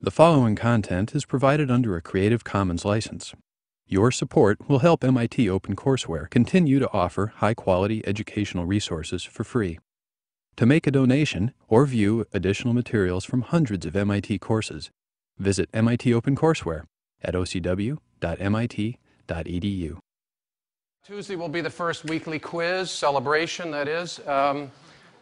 The following content is provided under a Creative Commons license. Your support will help MIT OpenCourseware continue to offer high quality educational resources for free. To make a donation or view additional materials from hundreds of MIT courses, visit MIT OpenCourseware at ocw.mit.edu. Tuesday will be the first weekly quiz, celebration, that is. Um,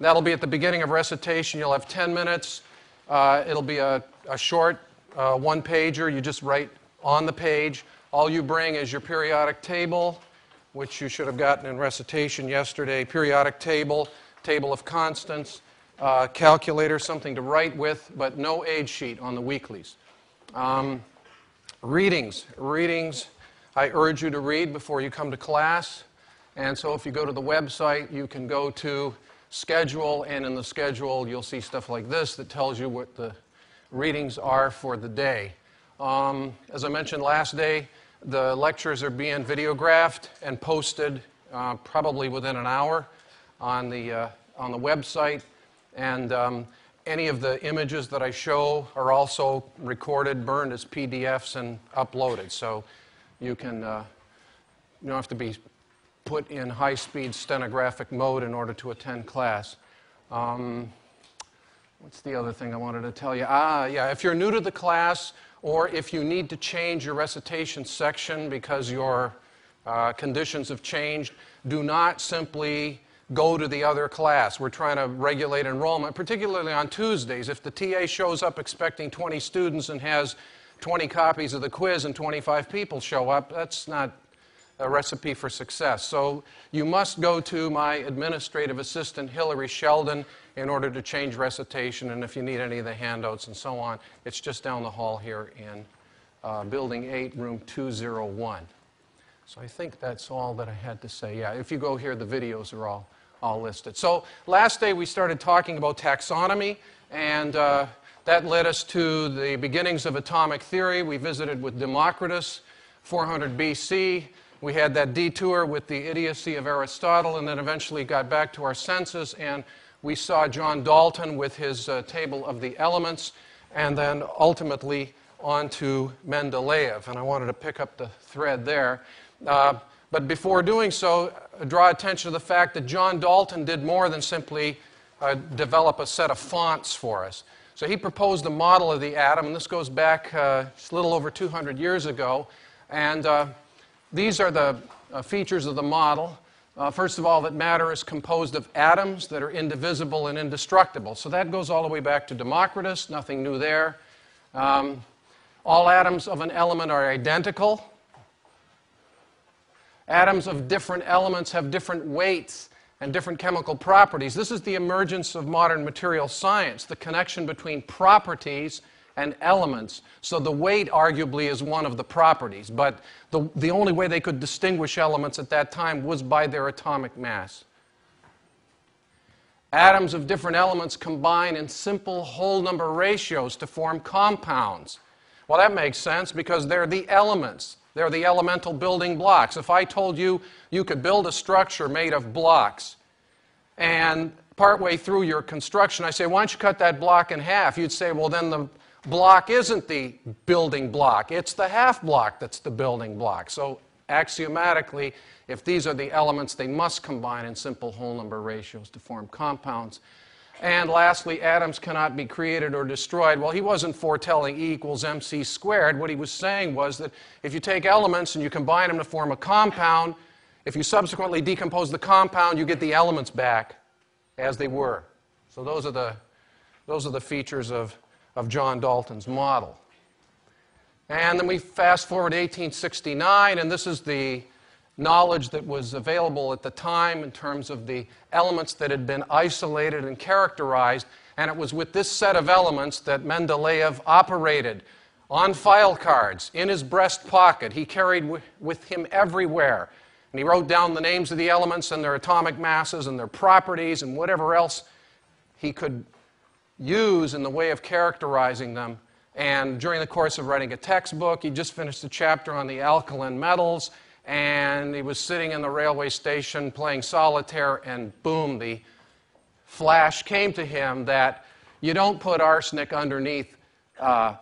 that'll be at the beginning of recitation. You'll have 10 minutes. Uh, it'll be a, a short uh, one pager. You just write on the page. All you bring is your periodic table, which you should have gotten in recitation yesterday. Periodic table, table of constants, uh, calculator, something to write with, but no age sheet on the weeklies. Um, readings. Readings I urge you to read before you come to class. And so if you go to the website, you can go to schedule, and in the schedule, you'll see stuff like this that tells you what the readings are for the day. Um, as I mentioned last day, the lectures are being videographed and posted uh, probably within an hour on the, uh, on the website. And um, any of the images that I show are also recorded, burned as PDFs, and uploaded. So you can uh, you don't have to be put in high-speed stenographic mode in order to attend class. Um, what's the other thing I wanted to tell you? Ah, yeah, if you're new to the class or if you need to change your recitation section because your uh, conditions have changed, do not simply go to the other class. We're trying to regulate enrollment, particularly on Tuesdays. If the TA shows up expecting 20 students and has 20 copies of the quiz and 25 people show up, that's not a recipe for success. So you must go to my administrative assistant, Hillary Sheldon, in order to change recitation. And if you need any of the handouts and so on, it's just down the hall here in uh, Building 8, Room 201. So I think that's all that I had to say. Yeah, if you go here, the videos are all, all listed. So last day we started talking about taxonomy, and uh, that led us to the beginnings of atomic theory. We visited with Democritus, 400 BC. We had that detour with the idiocy of Aristotle, and then eventually got back to our senses, and we saw John Dalton with his uh, table of the elements, and then ultimately on to Mendeleev. And I wanted to pick up the thread there. Uh, but before doing so, uh, draw attention to the fact that John Dalton did more than simply uh, develop a set of fonts for us. So he proposed a model of the atom, and this goes back uh, a little over 200 years ago. And uh, these are the uh, features of the model. Uh, first of all, that matter is composed of atoms that are indivisible and indestructible. So that goes all the way back to Democritus, nothing new there. Um, all atoms of an element are identical. Atoms of different elements have different weights and different chemical properties. This is the emergence of modern material science, the connection between properties and elements. So the weight arguably is one of the properties, but the, the only way they could distinguish elements at that time was by their atomic mass. Atoms of different elements combine in simple whole number ratios to form compounds. Well, that makes sense because they're the elements. They're the elemental building blocks. If I told you you could build a structure made of blocks, and partway through your construction, I say, why don't you cut that block in half? You'd say, well, then the block isn't the building block, it's the half block that's the building block. So, axiomatically, if these are the elements, they must combine in simple whole number ratios to form compounds. And lastly, atoms cannot be created or destroyed. Well, he wasn't foretelling E equals mc squared. What he was saying was that if you take elements and you combine them to form a compound, if you subsequently decompose the compound, you get the elements back as they were. So those are the, those are the features of, of John Dalton's model. And then we fast forward to 1869, and this is the knowledge that was available at the time in terms of the elements that had been isolated and characterized. And it was with this set of elements that Mendeleev operated on file cards in his breast pocket. He carried with him everywhere. And he wrote down the names of the elements and their atomic masses and their properties and whatever else he could use in the way of characterizing them. And during the course of writing a textbook, he just finished a chapter on the alkaline metals and he was sitting in the railway station playing solitaire, and boom, the flash came to him that you don't put arsenic underneath uh,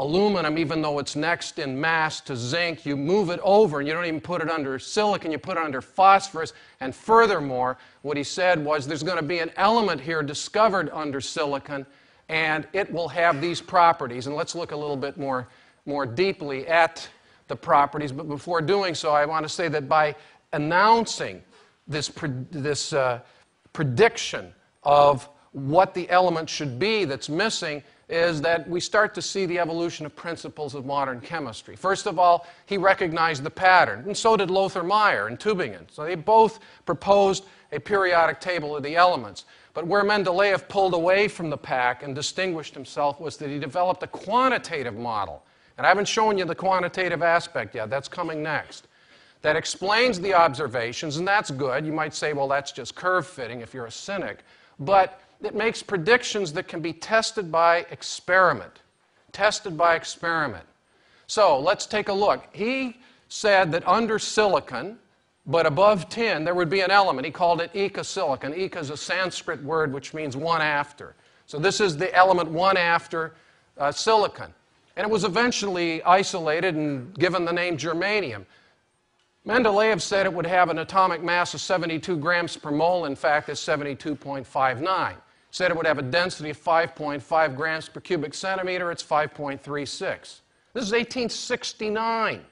aluminum, even though it's next in mass to zinc, you move it over and you don't even put it under silicon, you put it under phosphorus. And furthermore, what he said was there's going to be an element here discovered under silicon and it will have these properties. And let's look a little bit more, more deeply at the properties. But before doing so, I want to say that by announcing this, this uh, prediction of what the element should be that's missing, is that we start to see the evolution of principles of modern chemistry. First of all, he recognized the pattern, and so did Lothar Meyer and Tübingen. So they both proposed a periodic table of the elements. But where Mendeleev pulled away from the pack and distinguished himself was that he developed a quantitative model. And I haven't shown you the quantitative aspect yet, that's coming next. That explains the observations, and that's good. You might say, well, that's just curve fitting if you're a cynic. But it makes predictions that can be tested by experiment. Tested by experiment. So let's take a look. He said that under silicon, but above tin, there would be an element. He called it eka-silicon. Eka is a Sanskrit word which means one after. So this is the element one after uh, silicon. And it was eventually isolated and given the name germanium. Mendeleev said it would have an atomic mass of 72 grams per mole. In fact, it's 72.59 said it would have a density of 5.5 grams per cubic centimeter. It's 5.36. This is 1869.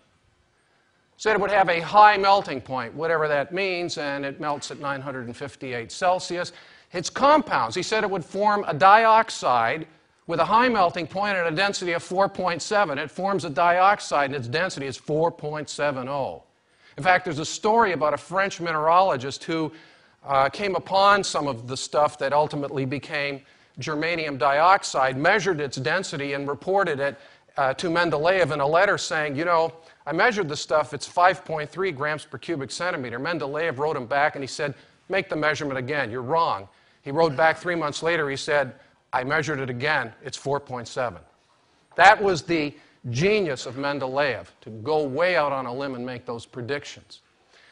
Said it would have a high melting point, whatever that means, and it melts at 958 Celsius. Its compounds, he said it would form a dioxide with a high melting point and a density of 4.7. It forms a dioxide and its density is 4.70. In fact, there's a story about a French mineralogist who uh, came upon some of the stuff that ultimately became germanium dioxide, measured its density, and reported it uh, to Mendeleev in a letter saying, You know, I measured the stuff, it's 5.3 grams per cubic centimeter. Mendeleev wrote him back and he said, Make the measurement again, you're wrong. He wrote back three months later, he said, I measured it again, it's 4.7. That was the genius of Mendeleev, to go way out on a limb and make those predictions.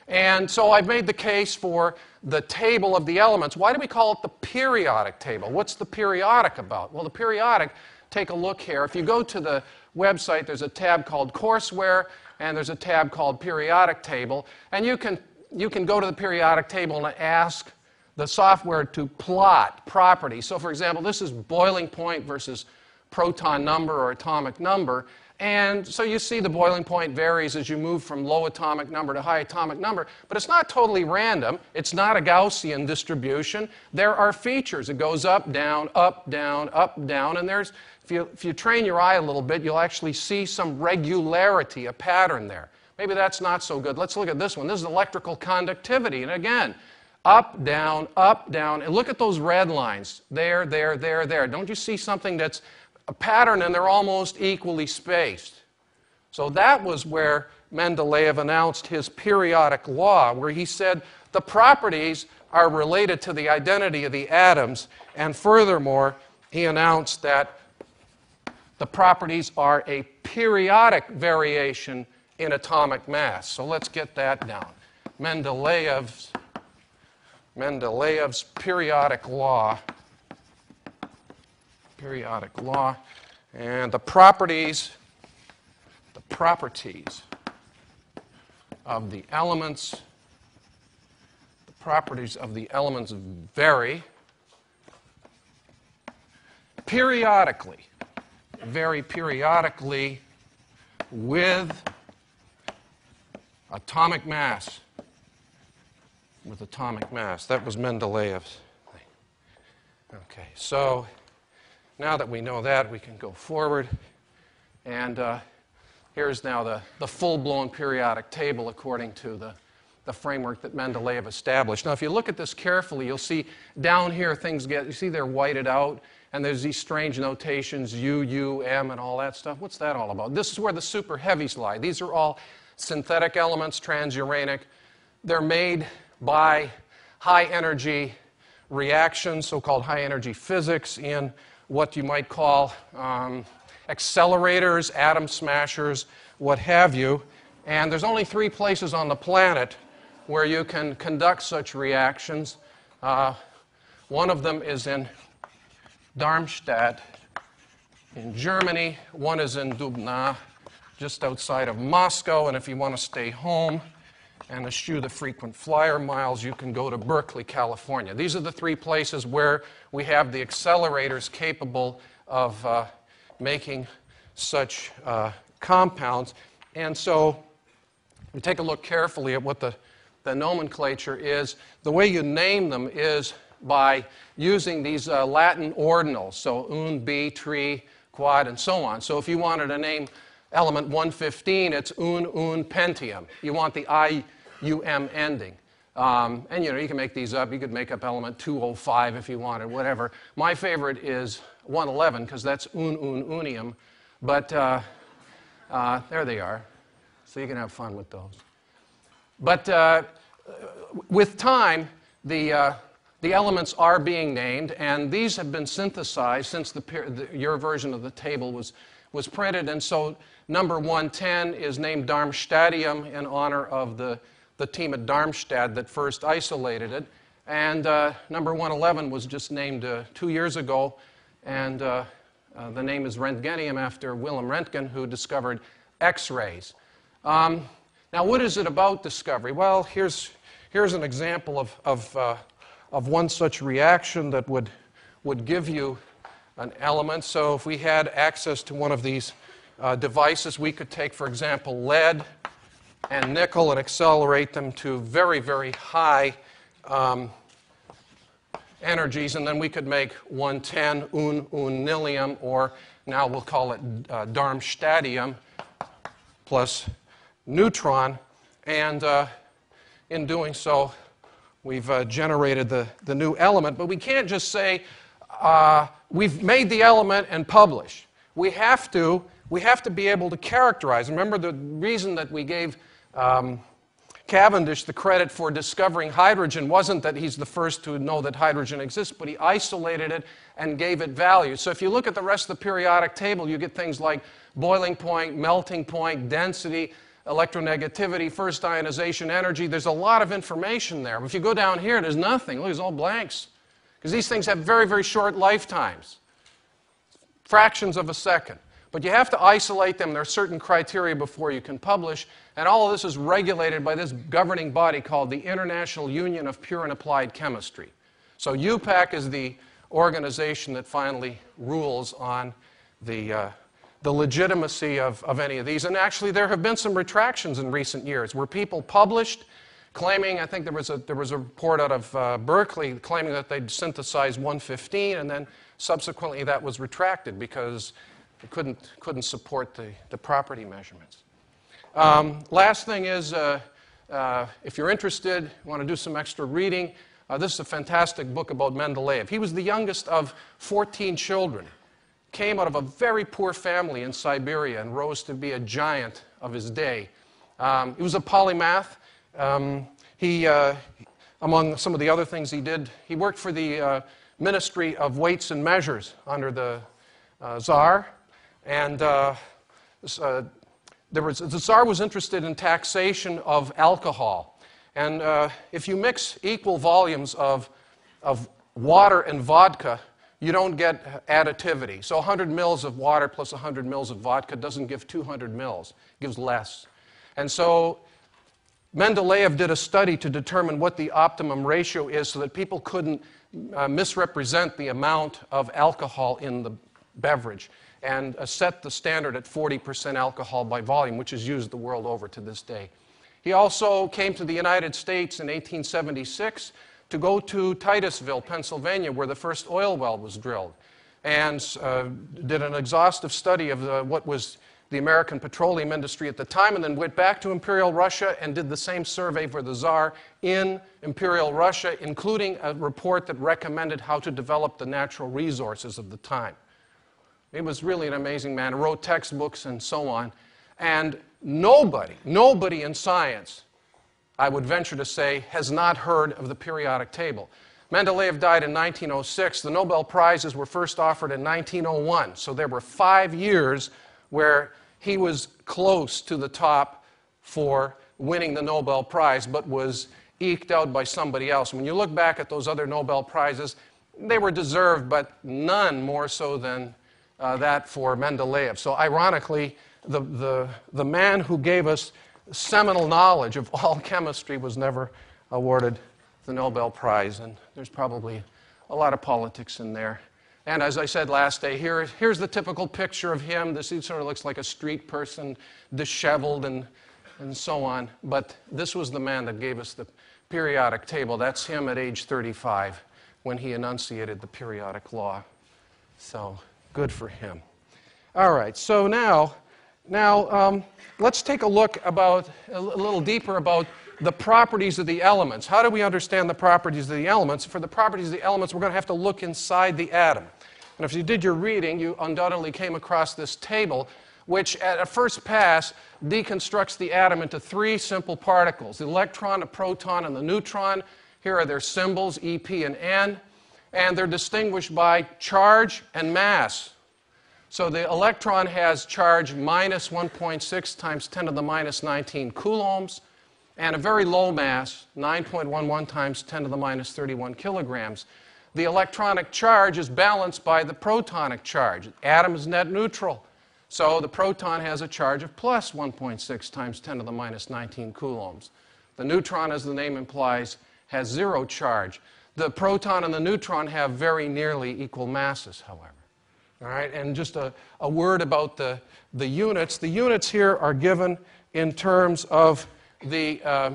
And so I've made the case for the table of the elements. Why do we call it the periodic table? What's the periodic about? Well, the periodic, take a look here. If you go to the website, there's a tab called courseware, and there's a tab called periodic table. And you can, you can go to the periodic table and ask the software to plot properties. So, for example, this is boiling point versus proton number or atomic number. And so you see the boiling point varies as you move from low atomic number to high atomic number, but it's not totally random. It's not a Gaussian distribution. There are features. It goes up, down, up, down, up, down, and there's, if you, if you train your eye a little bit, you'll actually see some regularity, a pattern there. Maybe that's not so good. Let's look at this one. This is electrical conductivity. And again, up, down, up, down. And look at those red lines. There, there, there, there. Don't you see something that's a pattern and they're almost equally spaced. So that was where Mendeleev announced his periodic law, where he said the properties are related to the identity of the atoms, and furthermore, he announced that the properties are a periodic variation in atomic mass. So let's get that down. Mendeleev's, Mendeleev's periodic law periodic law. And the properties, the properties of the elements, the properties of the elements vary periodically, vary periodically with atomic mass. With atomic mass. That was Mendeleev's thing. Okay, so now that we know that, we can go forward. And uh, here's now the, the full blown periodic table according to the, the framework that Mendeleev established. Now, if you look at this carefully, you'll see down here things get, you see they're whited out, and there's these strange notations, U, U, M, and all that stuff. What's that all about? This is where the super heavies lie. These are all synthetic elements, transuranic. They're made by high energy reactions, so called high energy physics, in what you might call um, accelerators, atom smashers, what have you. And there's only three places on the planet where you can conduct such reactions. Uh, one of them is in Darmstadt, in Germany, one is in Dubna, just outside of Moscow, and if you want to stay home and eschew the frequent flyer miles, you can go to Berkeley, California. These are the three places where we have the accelerators capable of uh, making such uh, compounds. And so we take a look carefully at what the, the nomenclature is. The way you name them is by using these uh, Latin ordinals, so un, bi, tri, quad, and so on. So if you wanted to name element 115, it's un, un, pentium. You want the I-U-M ending. Um, and you know, you can make these up. You could make up element 205 if you wanted, whatever. My favorite is 111 because that's un, un, unium. But uh, uh, there they are. So you can have fun with those. But uh, with time, the, uh, the elements are being named, and these have been synthesized since the, the, your version of the table was, was printed. And so number 110 is named Darmstadtium in honor of the, the team at Darmstadt that first isolated it. And uh, number 111 was just named uh, two years ago, and uh, uh, the name is Röntgenium after Wilhelm Röntgen, who discovered X rays. Um, now, what is it about discovery? Well, here's, here's an example of, of, uh, of one such reaction that would, would give you an element. So, if we had access to one of these uh, devices, we could take, for example, lead and nickel and accelerate them to very, very high um, energies, and then we could make 110 un, unillium, or now we'll call it uh, Darmstadtium plus neutron. And uh, in doing so, we've uh, generated the, the new element. But we can't just say, uh, we've made the element and publish. We have to, we have to be able to characterize. Remember the reason that we gave um, Cavendish the credit for discovering hydrogen wasn't that he's the first to know that hydrogen exists, but he isolated it and gave it value. So if you look at the rest of the periodic table, you get things like boiling point, melting point, density, electronegativity, first ionization energy. There's a lot of information there. But if you go down here, there's nothing. Look, it's all blanks. Because these things have very, very short lifetimes fractions of a second. But you have to isolate them. There are certain criteria before you can publish. And all of this is regulated by this governing body called the International Union of Pure and Applied Chemistry. So IUPAC is the organization that finally rules on the, uh, the legitimacy of, of any of these. And actually, there have been some retractions in recent years where people published claiming, I think there was a, there was a report out of uh, Berkeley claiming that they'd synthesized 115, and then subsequently that was retracted because it couldn't, couldn't support the, the property measurements. Um, last thing is, uh, uh, if you're interested, want to do some extra reading, uh, this is a fantastic book about Mendeleev. He was the youngest of 14 children, came out of a very poor family in Siberia, and rose to be a giant of his day. Um, he was a polymath. Um, he, uh, among some of the other things he did, he worked for the uh, Ministry of Weights and Measures under the uh, Tsar. And uh, uh, there was, the Tsar was interested in taxation of alcohol. And uh, if you mix equal volumes of, of water and vodka, you don't get additivity. So 100 mils of water plus 100 mils of vodka doesn't give 200 mils, it gives less. And so Mendeleev did a study to determine what the optimum ratio is so that people couldn't uh, misrepresent the amount of alcohol in the beverage and uh, set the standard at 40% alcohol by volume, which is used the world over to this day. He also came to the United States in 1876 to go to Titusville, Pennsylvania, where the first oil well was drilled, and uh, did an exhaustive study of the, what was the American petroleum industry at the time, and then went back to Imperial Russia and did the same survey for the Tsar in Imperial Russia, including a report that recommended how to develop the natural resources of the time. He was really an amazing man, he wrote textbooks and so on. And nobody, nobody in science, I would venture to say, has not heard of the periodic table. Mendeleev died in 1906. The Nobel Prizes were first offered in 1901. So there were five years where he was close to the top for winning the Nobel Prize, but was eked out by somebody else. When you look back at those other Nobel Prizes, they were deserved, but none more so than uh, that for Mendeleev. So, ironically, the, the, the man who gave us seminal knowledge of all chemistry was never awarded the Nobel Prize, and there's probably a lot of politics in there. And as I said last day, here, here's the typical picture of him. This he sort of looks like a street person, disheveled and, and so on. But this was the man that gave us the periodic table. That's him at age 35 when he enunciated the periodic law. So good for him. All right, so now, now um, let's take a look about a little deeper about the properties of the elements. How do we understand the properties of the elements? For the properties of the elements, we're going to have to look inside the atom. And if you did your reading, you undoubtedly came across this table, which at a first pass deconstructs the atom into three simple particles the electron, the proton, and the neutron. Here are their symbols, EP and N, and they're distinguished by charge and mass. So the electron has charge minus 1.6 times 10 to the minus 19 coulombs and a very low mass, 9.11 times 10 to the minus 31 kilograms. The electronic charge is balanced by the protonic charge. Atom is net neutral. So the proton has a charge of plus 1.6 times 10 to the minus 19 coulombs. The neutron, as the name implies, has zero charge. The proton and the neutron have very nearly equal masses, however. All right, and just a, a word about the, the units. The units here are given in terms of the uh,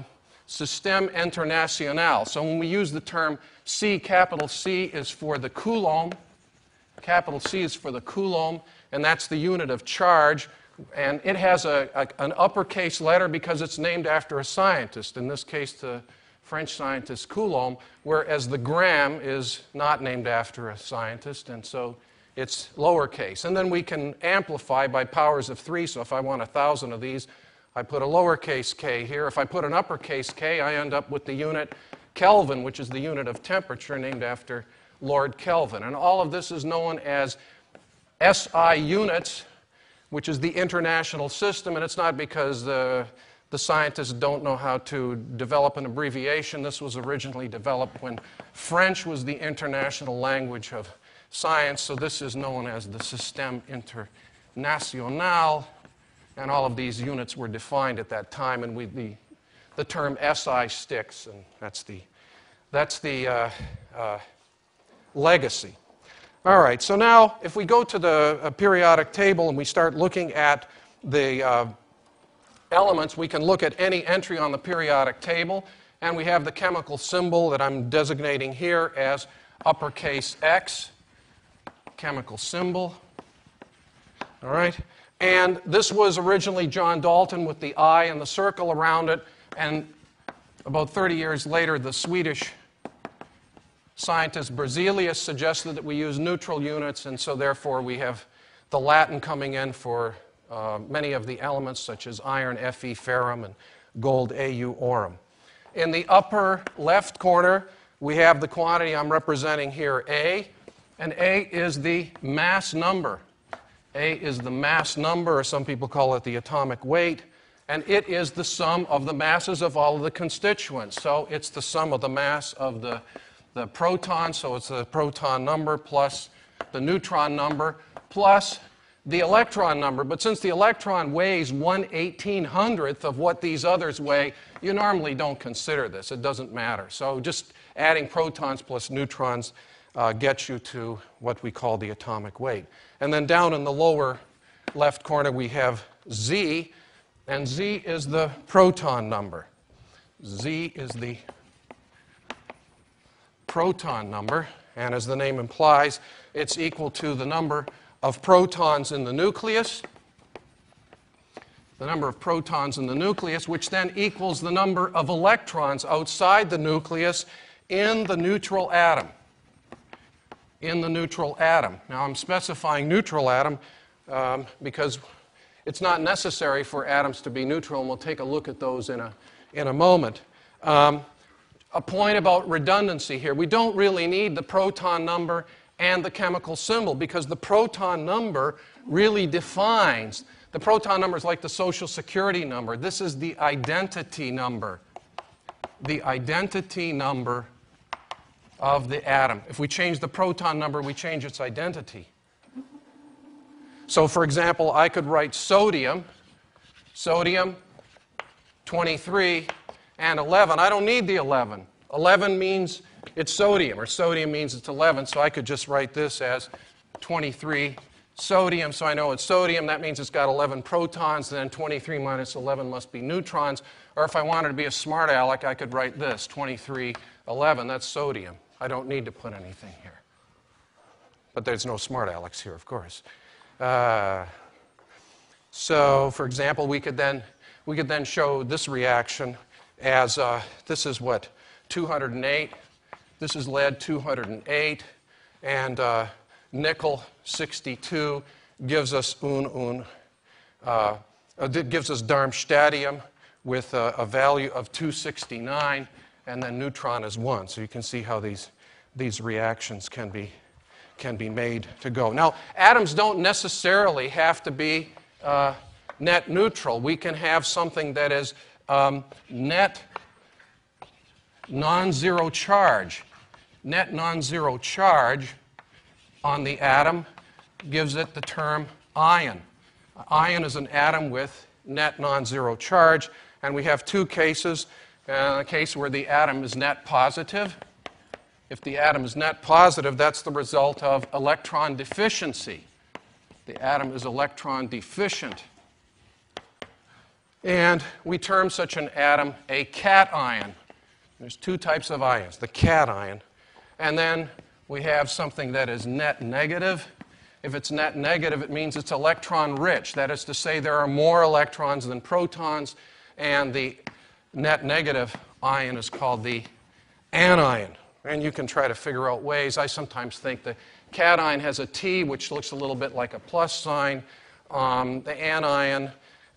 Système International. So when we use the term C, capital C is for the coulomb, capital C is for the coulomb, and that's the unit of charge. And it has a, a, an uppercase letter because it's named after a scientist, in this case, the French scientist Coulomb, whereas the gram is not named after a scientist, and so it's lowercase. And then we can amplify by powers of three, so if I want a thousand of these, I put a lowercase k here. If I put an uppercase k, I end up with the unit Kelvin, which is the unit of temperature named after Lord Kelvin. And all of this is known as SI units, which is the international system, and it's not because the, the scientists don't know how to develop an abbreviation. This was originally developed when French was the international language of science, so this is known as the Système International and all of these units were defined at that time, and we, the, the term SI sticks, and that's the, that's the uh, uh, legacy. All right, so now if we go to the uh, periodic table and we start looking at the uh, elements, we can look at any entry on the periodic table, and we have the chemical symbol that I'm designating here as uppercase X, chemical symbol. All right, and this was originally John Dalton with the I and the circle around it. And about 30 years later, the Swedish scientist Berzelius suggested that we use neutral units, and so therefore we have the Latin coming in for uh, many of the elements, such as iron, Fe, ferrum, and gold, Au, aurum. In the upper left corner, we have the quantity I'm representing here, A, and A is the mass number a is the mass number, or some people call it the atomic weight, and it is the sum of the masses of all of the constituents. So it's the sum of the mass of the, the proton, so it's the proton number plus the neutron number plus the electron number. But since the electron weighs 1 1800th of what these others weigh, you normally don't consider this. It doesn't matter. So just adding protons plus neutrons uh, gets you to what we call the atomic weight. And then down in the lower left corner, we have Z, and Z is the proton number. Z is the proton number, and as the name implies, it's equal to the number of protons in the nucleus, the number of protons in the nucleus, which then equals the number of electrons outside the nucleus in the neutral atom in the neutral atom. Now, I'm specifying neutral atom um, because it's not necessary for atoms to be neutral, and we'll take a look at those in a, in a moment. Um, a point about redundancy here. We don't really need the proton number and the chemical symbol because the proton number really defines. The proton number is like the social security number. This is the identity number. The identity number of the atom. If we change the proton number, we change its identity. So, for example, I could write sodium, sodium, 23, and 11. I don't need the 11. 11 means it's sodium, or sodium means it's 11, so I could just write this as 23 sodium, so I know it's sodium. That means it's got 11 protons, then 23 minus 11 must be neutrons. Or if I wanted to be a smart aleck, I could write this 23, 11. That's sodium. I don't need to put anything here. But there's no smart alecks here, of course. Uh, so, for example, we could then we could then show this reaction as uh, this is what 208. This is lead 208, and uh, nickel 62 gives us un un. Uh, gives us Darmstadtium with a, a, value of 269, and then neutron is 1. So you can see how these, these reactions can be, can be made to go. Now, atoms don't necessarily have to be uh, net neutral. We can have something that is um, net non zero charge. Net non zero charge on the atom gives it the term ion. Ion is an atom with net non zero charge, and we have two cases. Uh, a case where the atom is net positive. If the atom is net positive, that's the result of electron deficiency. The atom is electron deficient. And we term such an atom a cation. There's two types of ions the cation. And then we have something that is net negative. If it's net negative, it means it's electron rich. That is to say, there are more electrons than protons, and the net negative ion is called the anion. And you can try to figure out ways. I sometimes think the cation has a T, which looks a little bit like a plus sign. Um, the anion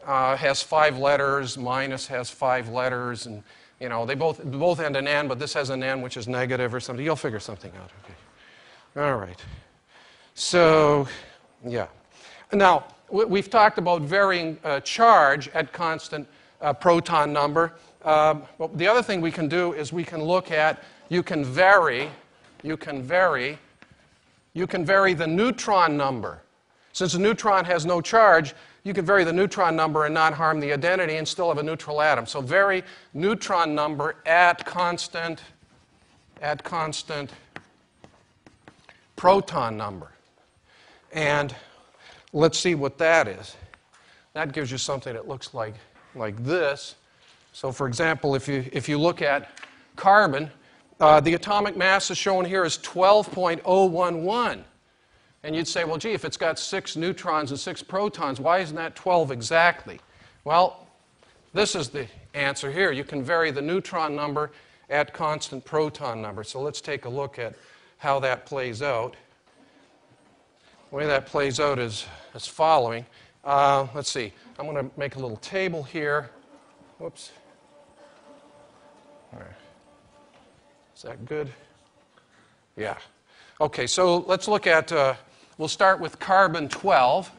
uh, has five letters, minus has five letters, and you know they both both end in n, but this has an n which is negative or something. You'll figure something out. Okay. All right. So, yeah. Now we've talked about varying uh, charge at constant uh, proton number. Uh, the other thing we can do is we can look at you can vary you can vary you can vary the neutron number. Since a neutron has no charge, you can vary the neutron number and not harm the identity and still have a neutral atom. So vary neutron number at constant, at constant proton number. And let's see what that is. That gives you something that looks like, like this. So for example, if you, if you look at carbon, uh, the atomic mass is shown here as 12.011. And you'd say, well, gee, if it's got six neutrons and six protons, why isn't that 12 exactly? Well, this is the answer here. You can vary the neutron number at constant proton number. So let's take a look at how that plays out. The way that plays out is as following. Uh, let's see. I'm going to make a little table here. Whoops. All right. Is that good? Yeah. Okay, so let's look at uh, We'll start with carbon 12.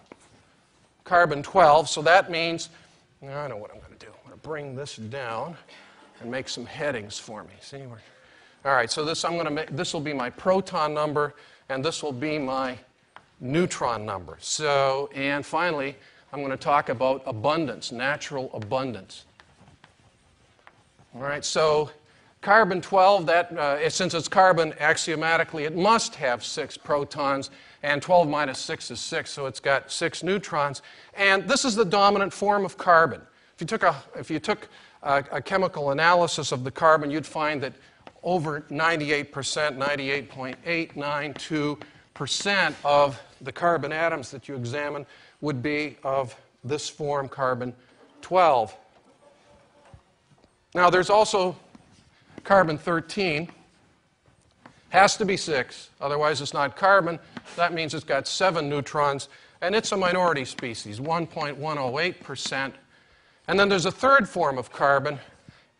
Carbon 12, so that means, I know what I'm going to do. I'm going to bring this down and make some headings for me. See? All right, so this, I'm going to make, this will be my proton number, and this will be my neutron number. So, and finally, I'm going to talk about abundance, natural abundance. All right, so carbon 12, that, uh, since it's carbon axiomatically, it must have six protons and 12 minus 6 is 6, so it's got 6 neutrons. And this is the dominant form of carbon. If you took a, if you took a, a chemical analysis of the carbon, you'd find that over 98%, 98.892% of the carbon atoms that you examine would be of this form, carbon 12. Now, there's also carbon 13. Has to be 6, otherwise, it's not carbon. That means it's got seven neutrons, and it's a minority species, 1.108%. And then there's a third form of carbon,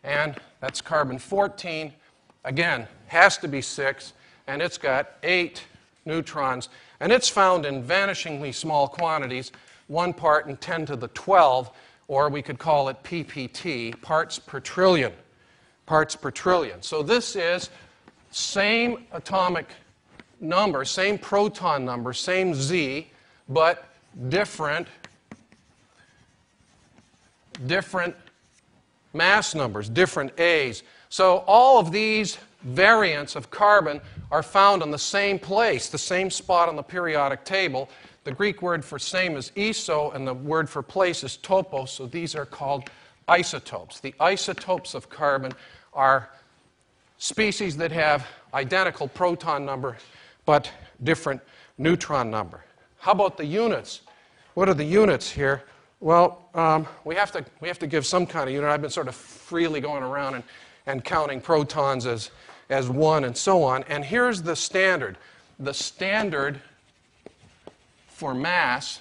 and that's carbon 14. Again, has to be six, and it's got eight neutrons, and it's found in vanishingly small quantities, one part in 10 to the 12, or we could call it PPT, parts per trillion. Parts per trillion. So this is same atomic number, same proton number, same Z, but different different mass numbers, different A's. So all of these variants of carbon are found in the same place, the same spot on the periodic table. The Greek word for same is iso, and the word for place is topos, so these are called isotopes. The isotopes of carbon are species that have identical proton number but different neutron number. How about the units? What are the units here? Well, um, we, have to, we have to give some kind of unit. I've been sort of freely going around and, and counting protons as, as one and so on. And here's the standard. The standard for mass,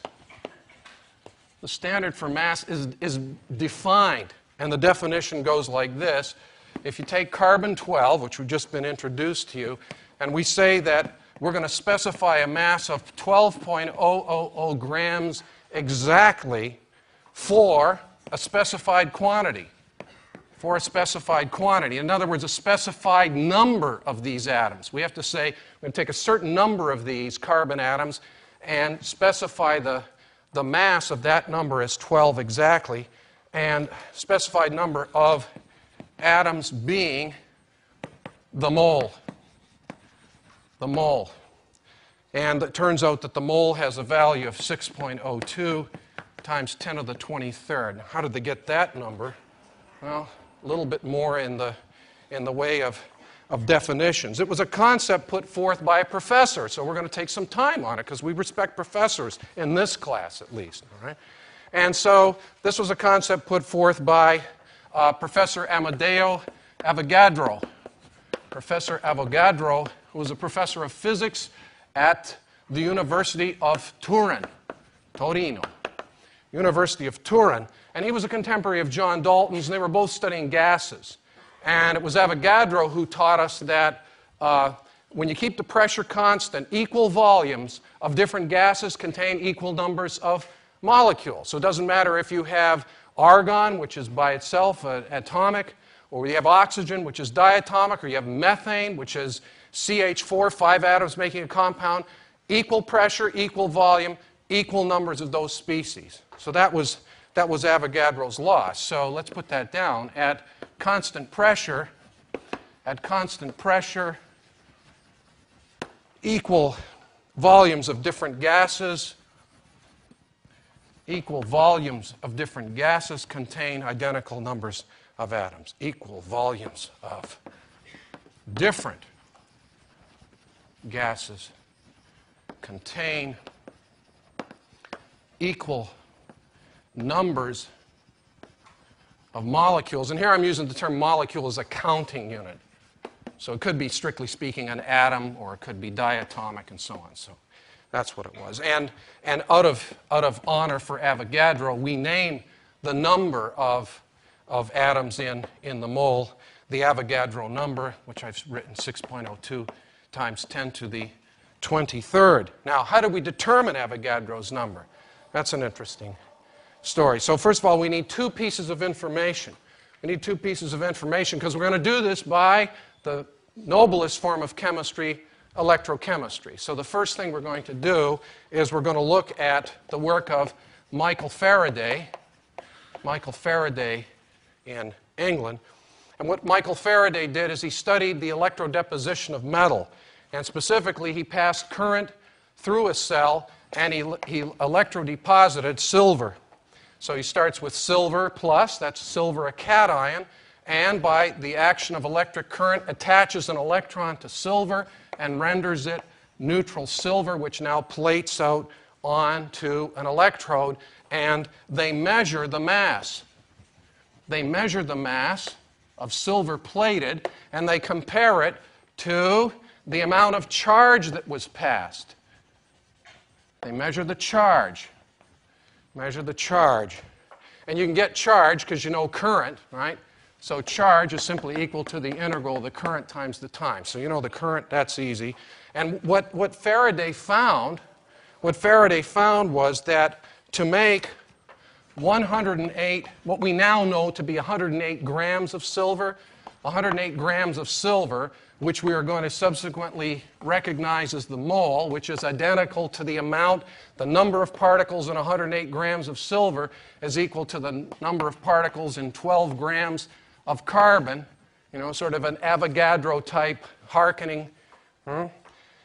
the standard for mass is, is defined. And the definition goes like this. If you take carbon 12, which we've just been introduced to you, and we say that we're going to specify a mass of 12.000 grams exactly for a specified quantity. For a specified quantity. In other words, a specified number of these atoms. We have to say we're going to take a certain number of these carbon atoms and specify the, the mass of that number as 12 exactly, and specified number of atoms being the mole. The mole. And it turns out that the mole has a value of 6.02 times 10 to the 23rd. How did they get that number? Well, a little bit more in the, in the way of, of definitions. It was a concept put forth by a professor, so we're going to take some time on it because we respect professors in this class at least. All right? And so this was a concept put forth by uh, Professor Amedeo Avogadro. Professor Avogadro who was a professor of physics at the University of Turin, Torino. University of Turin, and he was a contemporary of John Dalton's, and they were both studying gases. And it was Avogadro who taught us that uh, when you keep the pressure constant, equal volumes of different gases contain equal numbers of molecules. So it doesn't matter if you have argon, which is by itself atomic, or you have oxygen, which is diatomic, or you have methane, which is CH4, five atoms making a compound. Equal pressure, equal volume, equal numbers of those species. So that was, that was Avogadro's law. So let's put that down. At constant pressure, at constant pressure, equal volumes of different gases, equal volumes of different gases contain identical numbers of atoms. Equal volumes of different gases contain equal numbers of molecules. And here I'm using the term molecule as a counting unit. So it could be, strictly speaking, an atom, or it could be diatomic, and so on. So that's what it was. And, and out, of, out of honor for Avogadro, we name the number of, of atoms in, in the mole the Avogadro number, which I've written 6.02 times 10 to the 23rd. Now, how do we determine Avogadro's number? That's an interesting story. So, first of all, we need two pieces of information. We need two pieces of information because we're going to do this by the noblest form of chemistry, electrochemistry. So, the first thing we're going to do is we're going to look at the work of Michael Faraday. Michael Faraday in England. And what Michael Faraday did is he studied the electrodeposition of metal. And specifically, he passed current through a cell and he, he electrodeposited silver. So he starts with silver plus, that's silver a cation, and by the action of electric current attaches an electron to silver and renders it neutral silver, which now plates out onto an electrode, and they measure the mass. They measure the mass of silver plated, and they compare it to the amount of charge that was passed. They measure the charge. Measure the charge. And you can get charge because you know current, right? So charge is simply equal to the integral of the current times the time. So you know the current, that's easy. And what, what Faraday found, what Faraday found was that to make 108, what we now know to be 108 grams of silver, 108 grams of silver, which we are going to subsequently recognize as the mole, which is identical to the amount, the number of particles in 108 grams of silver is equal to the number of particles in 12 grams of carbon, you know, sort of an Avogadro type hearkening. Hmm?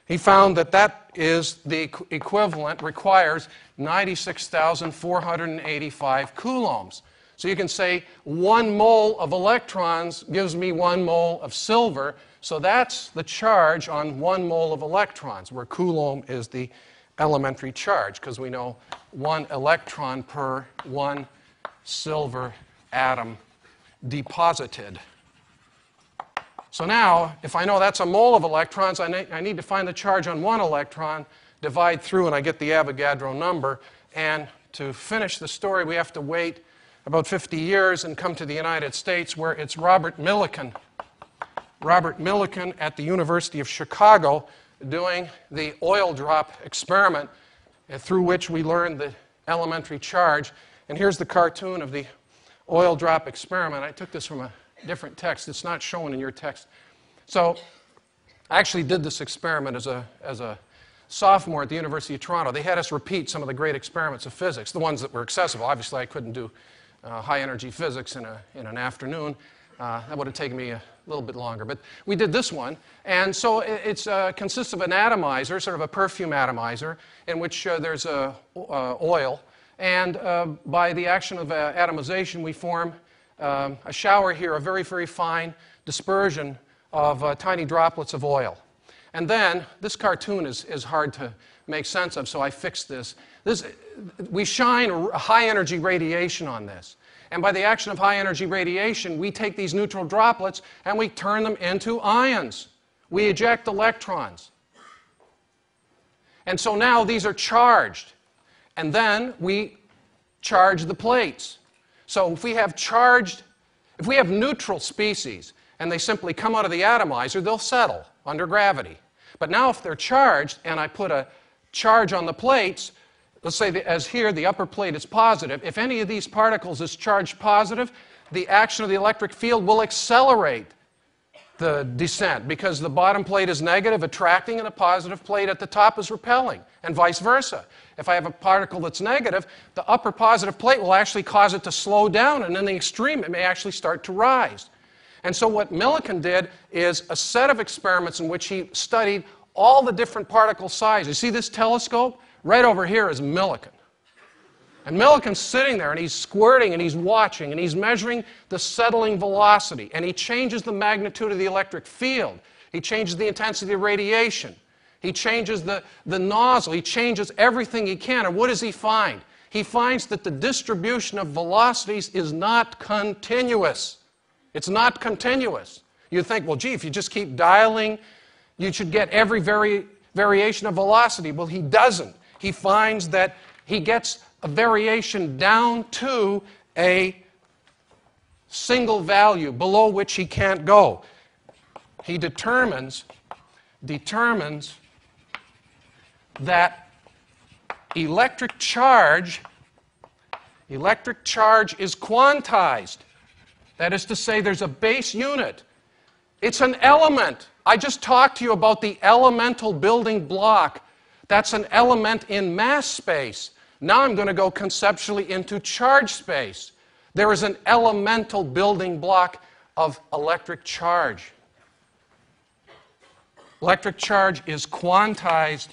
He found that that is the equivalent, requires 96,485 coulombs. So you can say one mole of electrons gives me one mole of silver. So that's the charge on one mole of electrons, where coulomb is the elementary charge, because we know one electron per one silver atom deposited. So now, if I know that's a mole of electrons, I, need to find the charge on one electron, divide through, and I get the Avogadro number. And to finish the story, we have to wait about 50 years and come to the United States where it's Robert Millikan. Robert Millikan at the University of Chicago doing the oil drop experiment uh, through which we learned the elementary charge. And here's the cartoon of the oil drop experiment. I took this from a different text. It's not shown in your text. So I actually did this experiment as a, as a sophomore at the University of Toronto. They had us repeat some of the great experiments of physics, the ones that were accessible. Obviously, I couldn't do uh, high energy physics in, a, in an afternoon. Uh, that would have taken me a little bit longer. But we did this one. And so it uh, consists of an atomizer, sort of a perfume atomizer, in which uh, there's a, uh, oil. And uh, by the action of atomization, we form um, a shower here, a very, very fine dispersion of tiny droplets of oil. And then, this cartoon is, is hard to make sense of, so I fixed this. this we shine high energy radiation on this. And by the action of high energy radiation, we take these neutral droplets and we turn them into ions. We eject electrons. And so now these are charged. And then we charge the plates. So if we have charged, if we have neutral species and they simply come out of the atomizer, they'll settle under gravity. But now if they're charged and I put a charge on the plates, let's say that as here the upper plate is positive, if any of these particles is charged positive, the action of the electric field will accelerate the descent because the bottom plate is negative, attracting, and a positive plate at the top is repelling, and vice versa. If I have a particle that's negative, the upper positive plate will actually cause it to slow down, and in the extreme, it may actually start to rise. And so, what Millikan did is a set of experiments in which he studied all the different particle sizes. You see this telescope? Right over here is Millikan. And Millikan's sitting there and he's squirting and he's watching and he's measuring the settling velocity and he changes the magnitude of the electric field. He changes the intensity of radiation. He changes the, the nozzle. He changes everything he can. And what does he find? He finds that the distribution of velocities is not continuous. It's not continuous. You think, well, gee, if you just keep dialing, you should get every vari- variation of velocity. Well, he doesn't. He finds that he gets a variation down to a single value below which he can't go. He determines determines that electric charge electric charge is quantized. That is to say there's a base unit. It's an element. I just talked to you about the elemental building block. That's an element in mass space. Now I'm going to go conceptually into charge space. There is an elemental building block of electric charge. Electric charge is quantized.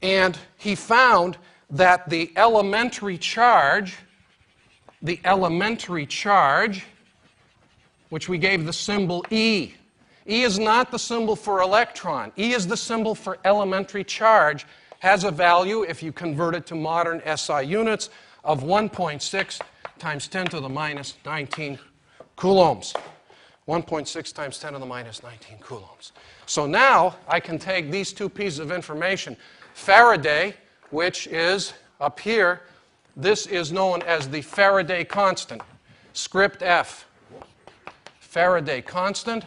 And he found that the elementary charge, the elementary charge, which we gave the symbol E, E is not the symbol for electron. E is the symbol for elementary charge, has a value, if you convert it to modern SI units, of 1.6 times 10 to the minus 19 coulombs. 1.6 times 10 to the minus 19 coulombs. So now I can take these two pieces of information. Faraday, which is up here, this is known as the Faraday constant, script F. Faraday constant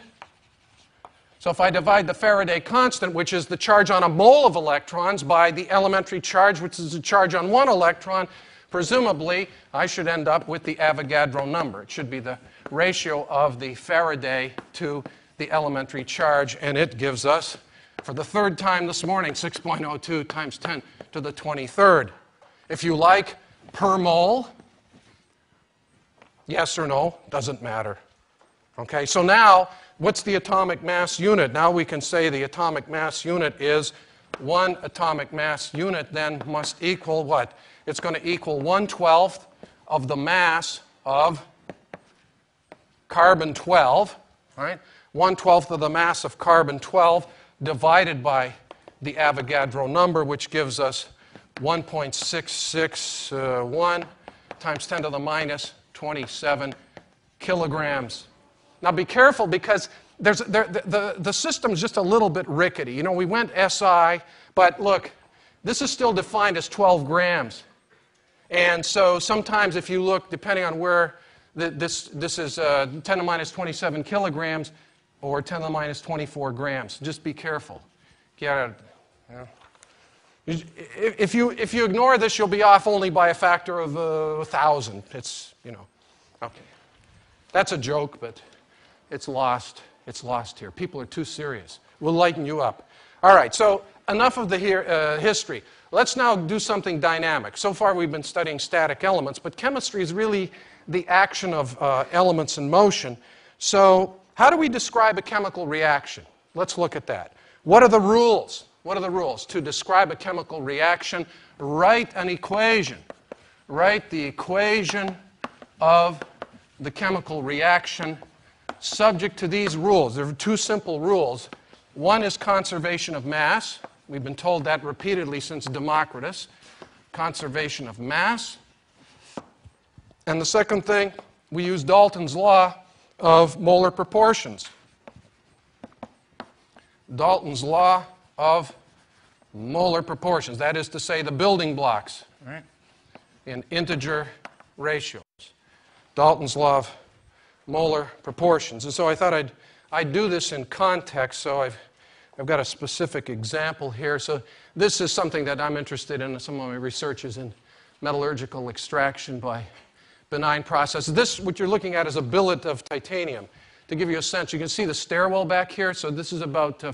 so if I divide the Faraday constant, which is the charge on a mole of electrons, by the elementary charge, which is the charge on one electron, Presumably, I should end up with the Avogadro number. It should be the ratio of the Faraday to the elementary charge, and it gives us, for the third time this morning, 6.02 times 10 to the 23rd. If you like, per mole, yes or no, doesn't matter. Okay, so now what's the atomic mass unit? Now we can say the atomic mass unit is one atomic mass unit then must equal what? It's going to equal 1 12th of the mass of carbon 12, right? 1 12th of the mass of carbon 12 divided by the Avogadro number, which gives us 1.661 uh, times 10 to the minus 27 kilograms. Now be careful because there's, there, the, the, the system's just a little bit rickety. You know, we went SI, but look, this is still defined as 12 grams. And so sometimes if you look, depending on where the, this, this is uh, 10 to the minus 27 kilograms or 10 to the minus 24 grams, just be careful. Get. Yeah. If you, if you ignore this, you'll be off only by a factor of uh, a thousand. It's, you know, okay. That's a joke, but it's lost. It's lost here. People are too serious. We'll lighten you up. All right, so enough of the here, uh, history. Let's now do something dynamic. So far, we've been studying static elements, but chemistry is really the action of uh, elements in motion. So, how do we describe a chemical reaction? Let's look at that. What are the rules? What are the rules? To describe a chemical reaction, write an equation. Write the equation of the chemical reaction subject to these rules. There are two simple rules. One is conservation of mass. We've been told that repeatedly since Democritus. Conservation of mass. And the second thing, we use Dalton's law of molar proportions. Dalton's law of molar proportions. That is to say, the building blocks right, in integer ratios. Dalton's law of molar proportions. And so I thought I'd, I'd do this in context, so I've, I've got a specific example here. So this is something that I'm interested in. Some of my research is in metallurgical extraction by benign processes. This, what you're looking at, is a billet of titanium. To give you a sense, you can see the stairwell back here. So this is about uh,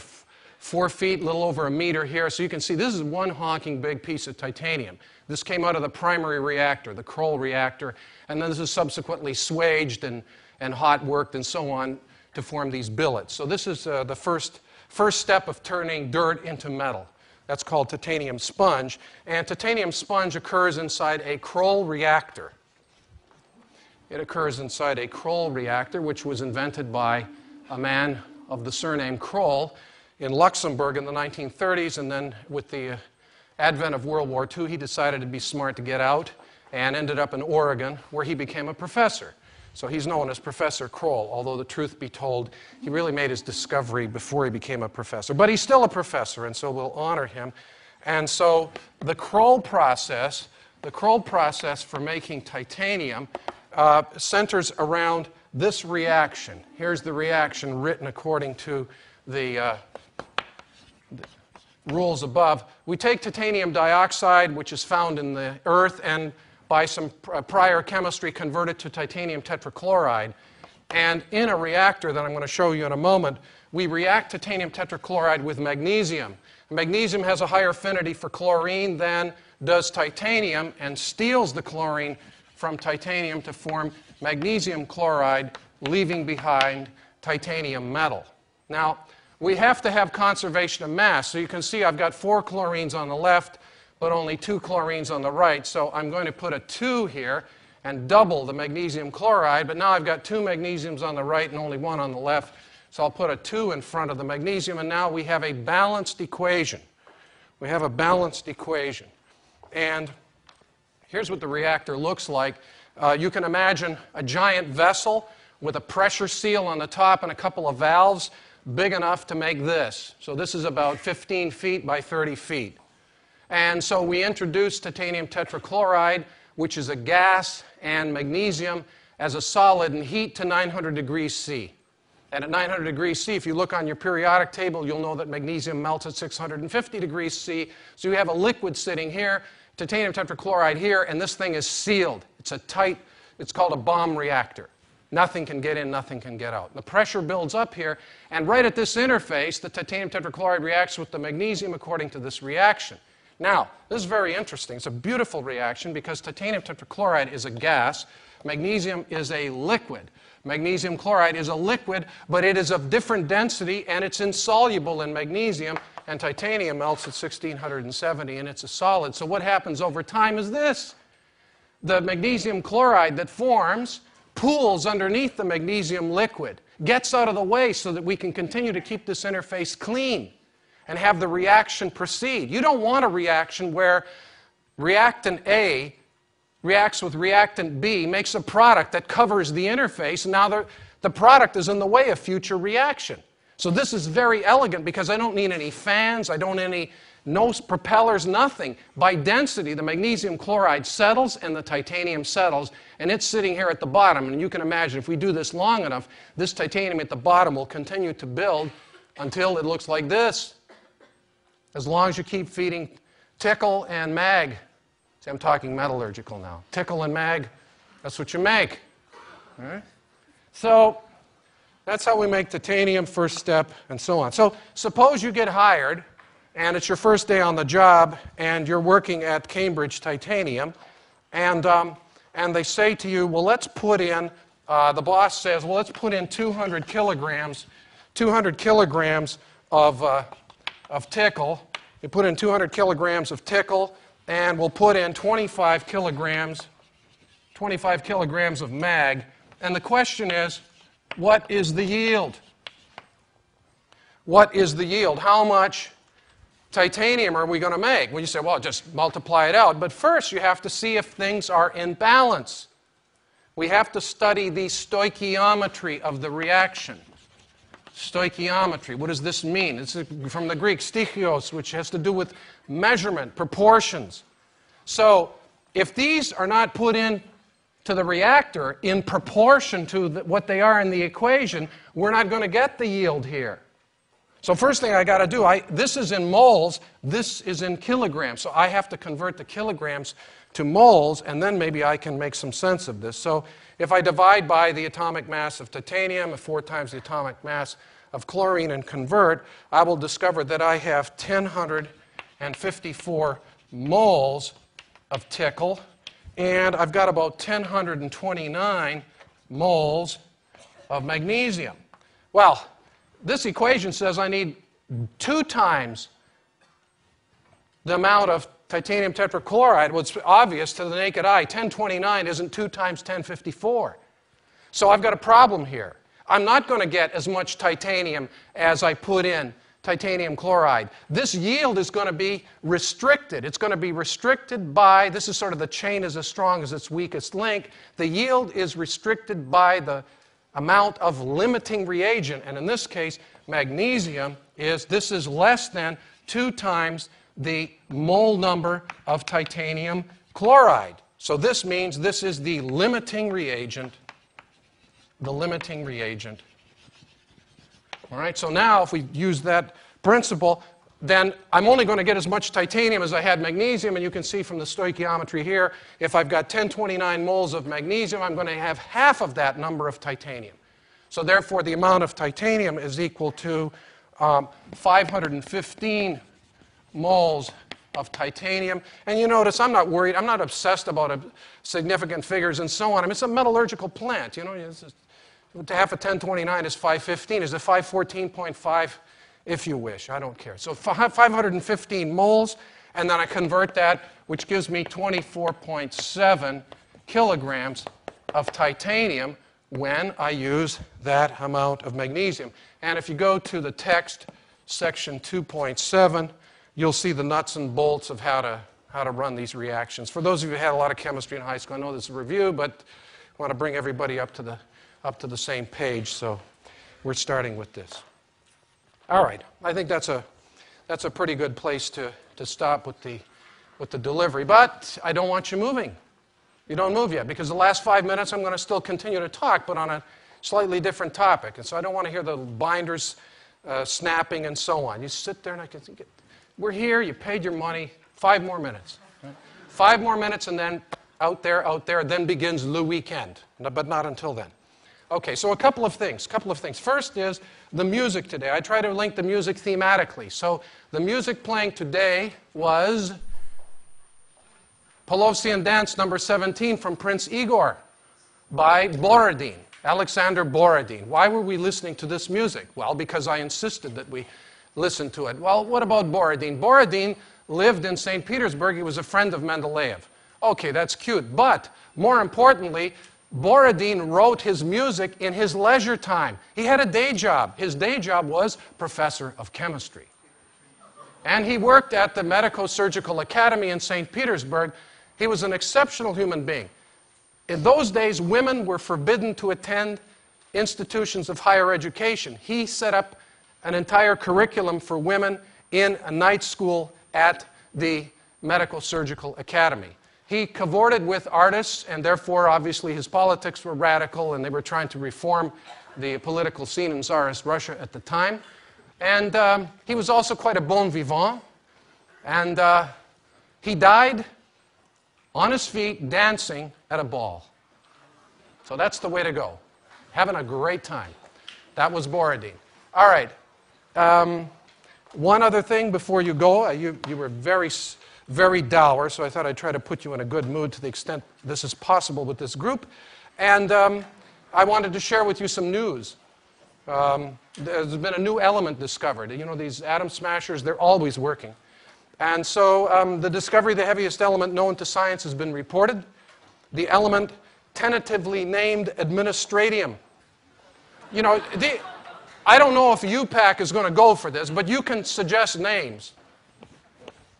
four feet, a little over a meter here. So you can see this is one honking big piece of titanium. This came out of the primary reactor, the Kroll reactor, and then this is subsequently swaged and, and hot worked and so on to form these billets. So this is uh, the first, first step of turning dirt into metal. That's called titanium sponge. And titanium sponge occurs inside a Kroll reactor. It occurs inside a Kroll reactor, which was invented by a man of the surname Kroll in Luxembourg in the 1930s, and then with the advent of World War II, he decided to be smart to get out and ended up in Oregon, where he became a professor. So he's known as Professor Kroll, although the truth be told, he really made his discovery before he became a professor. But he's still a professor, and so we'll honor him. And so the Kroll process, the Kroll process for making titanium, uh, centers around this reaction. Here's the reaction written according to the uh, rules above. We take titanium dioxide, which is found in the earth, and by some uh, prior chemistry convert it to titanium tetrachloride. And in a reactor that I'm going to show you in a moment, we react titanium tetrachloride with magnesium. Magnesium has a higher affinity for chlorine than does titanium and steals the chlorine from titanium to form magnesium chloride, leaving behind titanium metal. Now, we have to have conservation of mass. So you can see I've got four chlorines on the left, but only two chlorines on the right. So I'm going to put a 2 here and double the magnesium chloride, but now I've got two magnesiums on the right and only one on the left. So I'll put a 2 in front of the magnesium, and now we have a balanced equation. We have a balanced equation. And here's what the reactor looks like. Uh, you can imagine a giant vessel with a pressure seal on the top and a couple of valves big enough to make this. So this is about 15 feet by 30 feet. And so we introduced titanium tetrachloride, which is a gas, and magnesium as a solid and heat to 900 degrees C. And at 900 degrees C, if you look on your periodic table, you'll know that magnesium melts at 650 degrees C. So you have a liquid sitting here, titanium tetrachloride here, and this thing is sealed. It's a tight, it's called a bomb reactor. Nothing can get in, nothing can get out. The pressure builds up here, and right at this interface, the titanium tetrachloride reacts with the magnesium according to this reaction. Now, this is very interesting. It's a beautiful reaction because titanium tetrachloride is a gas, magnesium is a liquid. Magnesium chloride is a liquid, but it is of different density and it's insoluble in magnesium, and titanium melts at 1670 and it's a solid. So, what happens over time is this the magnesium chloride that forms pools underneath the magnesium liquid, gets out of the way so that we can continue to keep this interface clean and have the reaction proceed. You don't want a reaction where reactant A reacts with reactant B, makes a product that covers the interface, and now the, the product is in the way of future reaction. So this is very elegant because I don't need any fans, I don't need any no propellers, nothing. By density, the magnesium chloride settles and the titanium settles, and it's sitting here at the bottom. And you can imagine if we do this long enough, this titanium at the bottom will continue to build until it looks like this. As long as you keep feeding tickle and mag. See, I'm talking metallurgical now. Tickle and mag, that's what you make. All right? So that's how we make titanium, first step, and so on. So suppose you get hired, and it's your first day on the job, and you're working at Cambridge Titanium, and, um, and they say to you, well, let's put in, uh, the boss says, well, let's put in 200 kilograms, 200 kilograms of, uh, of tickle. We put in 200 kilograms of tickle, and we'll put in 25 kilograms, 25 kilograms of mag. And the question is, what is the yield? What is the yield? How much titanium are we going to make? Well, you say, well, just multiply it out. But first, you have to see if things are in balance. We have to study the stoichiometry of the reaction. Stoichiometry, what does this mean? It's from the Greek, stichios, which has to do with measurement, proportions. So, if these are not put in to the reactor in proportion to the, what they are in the equation, we're not going to get the yield here. So first thing I got to do, I, this is in moles, this is in kilograms. So I have to convert the kilograms to moles, and then maybe I can make some sense of this. So if I divide by the atomic mass of titanium, four times the atomic mass of chlorine, and convert, I will discover that I have 1054 moles of tickle, and I've got about 1029 moles of magnesium. Well, this equation says I need two times the amount of titanium tetrachloride. It's obvious to the naked eye. 1029 isn't 2 times 1054. So I've got a problem here. I'm not going to get as much titanium as I put in titanium chloride. This yield is going to be restricted. It's going to be restricted by, this is sort of the chain is as strong as its weakest link. The yield is restricted by the amount of limiting reagent. And in this case, magnesium is, this is less than two times the mole number of titanium chloride. So this means this is the limiting reagent, the limiting reagent. All right, so now if we use that principle, then I'm only going to get as much titanium as I had magnesium, and you can see from the stoichiometry here, if I've got 1029 moles of magnesium, I'm going to have half of that number of titanium. So therefore, the amount of titanium is equal to um, 515 moles of titanium. And you notice I'm not worried, I'm not obsessed about a, significant figures and so on. I mean, it's a metallurgical plant, you know. to half a 1029 is 515. Is it 514.5? if you wish. I don't care. So 515 moles, and then I convert that, which gives me 24.7 kilograms of titanium when I use that amount of magnesium. And if you go to the text, section 2.7, you'll see the nuts and bolts of how to, how to run these reactions. For those of you who had a lot of chemistry in high school, I know this is a review, but I want to bring everybody up to the, up to the same page, so we're starting with this. All right, I think that's a, that's a pretty good place to, to stop with the, with the delivery. But I don't want you moving. You don't move yet because the last five minutes I'm going to still continue to talk, but on a slightly different topic. And so I don't want to hear the binders uh, snapping and so on. You sit there and I can think, we're here, you paid your money, five more minutes. Five more minutes and then out there, out there, then begins the weekend, but not until then. Okay, so a couple of things, A couple of things. First is the music today. I try to link the music thematically. So the music playing today was Polovtsian Dance number 17 from Prince Igor by Borodin, Alexander Borodin. Why were we listening to this music? Well, because I insisted that we listen to it. Well, what about Borodin? Borodin lived in St. Petersburg. He was a friend of Mendeleev. Okay, that's cute. But more importantly, Borodin wrote his music in his leisure time. He had a day job. His day job was professor of chemistry. And he worked at the Medico Surgical Academy in St. Petersburg. He was an exceptional human being. In those days, women were forbidden to attend institutions of higher education. He set up an entire curriculum for women in a night school at the Medical Surgical Academy. He cavorted with artists, and therefore, obviously, his politics were radical, and they were trying to reform the political scene in Tsarist Russia at the time. And um, he was also quite a bon vivant. And uh, he died on his feet dancing at a ball. So that's the way to go. Having a great time. That was Borodin. All right. Um, one other thing before you go. Uh, you, you were very, very dour, so I thought I'd try to put you in a good mood to the extent this is possible with this group. And um, I wanted to share with you some news. Um, there's been a new element discovered. You know, these atom smashers, they're always working. And so um, the discovery of the heaviest element known to science has been reported. The element tentatively named administratium. You know, the, I don't know if IUPAC is going to go for this, but you can suggest names.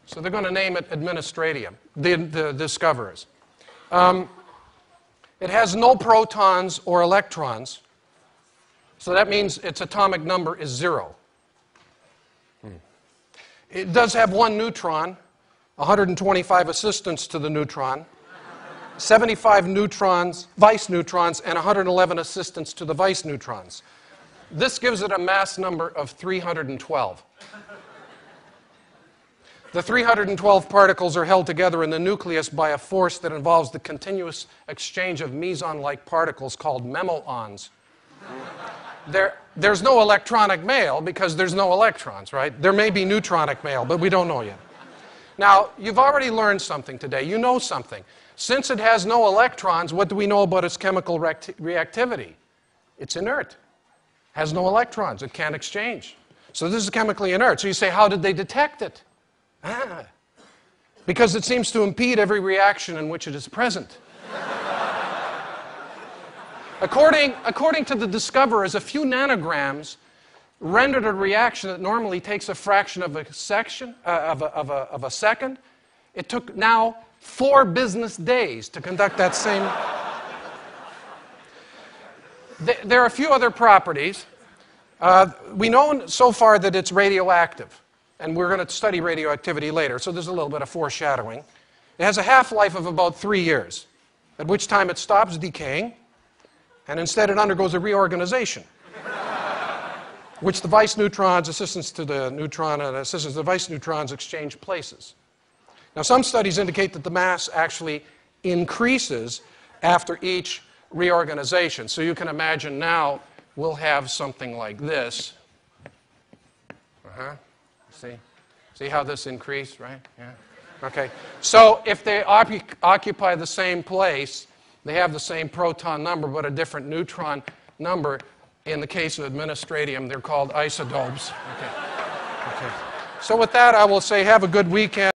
So they're going to name it administratium, the, the discoverers. Um, it has no protons or electrons, so that means its atomic number is zero. It does have one neutron, 125 assistants to the neutron, 75 neutrons, vice neutrons, and 111 assistants to the vice neutrons. This gives it a mass number of 312. The 312 particles are held together in the nucleus by a force that involves the continuous exchange of meson like particles called memuons. There, there's no electronic mail because there's no electrons, right? There may be neutronic mail, but we don't know yet. Now, you've already learned something today. You know something. Since it has no electrons, what do we know about its chemical reactivity? It's inert. Has no electrons. It can't exchange. So this is chemically inert. So you say, how did they detect it? Ah, because it seems to impede every reaction in which it is present. According, according to the discoverers, a few nanograms rendered a reaction that normally takes a fraction of a, section, uh, of, a, of, a, of a second. It took now four business days to conduct that same. There are a few other properties. Uh, we know so far that it's radioactive, and we're going to study radioactivity later, so there's a little bit of foreshadowing. It has a half life of about three years, at which time it stops decaying and instead it undergoes a reorganization, which the vice neutrons, assistants to the neutron and assistants to the vice neutrons exchange places. Now, some studies indicate that the mass actually increases after each reorganization. So you can imagine now we'll have something like this. Uh-huh. See? See how this increased, right? Yeah. Okay. So if they op- occupy the same place, they have the same proton number but a different neutron number. In the case of administratium, they're called isotopes. Okay. okay. So with that, I will say have a good weekend.